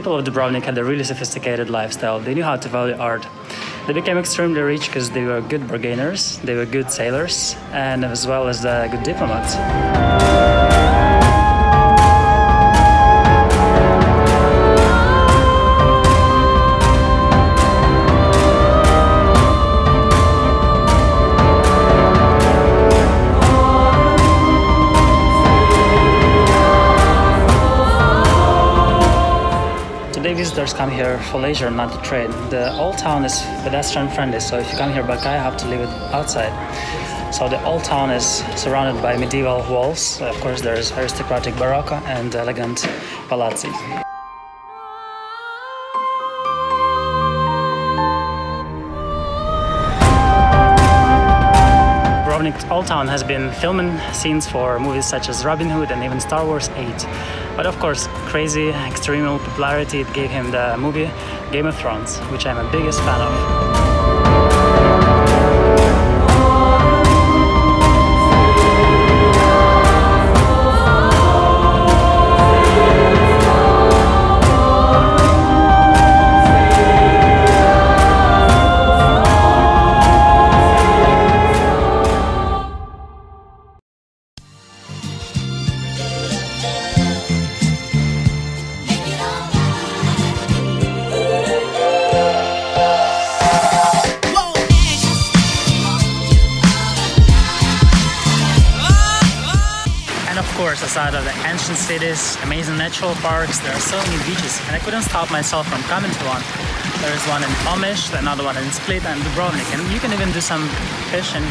people of Dubrovnik had a really sophisticated lifestyle. They knew how to value art. They became extremely rich because they were good bargainers, they were good sailors, and as well as uh, good diplomats. Visitors come here for leisure, not to trade. The old town is pedestrian friendly, so if you come here by car, you have to leave it outside. So the old town is surrounded by medieval walls. Of course, there's aristocratic Baroque and elegant palazzi. Old Town has been filming scenes for movies such as Robin Hood and even Star Wars 8. But of course, crazy, extreme popularity it gave him the movie Game of Thrones, which I'm a biggest fan of course, aside of the ancient cities, amazing natural parks, there are so many beaches, and I couldn't stop myself from coming to one. There is one in Omiš, another one in Split and Dubrovnik, and you can even do some fishing